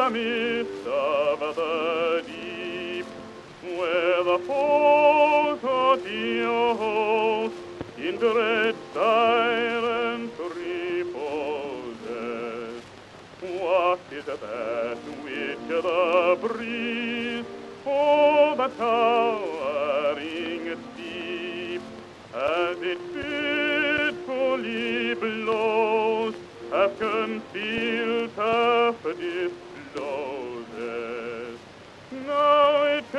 the midst of the deep, where the foes of the host in dread silence reposes. What is that which the breeze for the towering steep as it fitfully blows have concealed turf discloses. Now it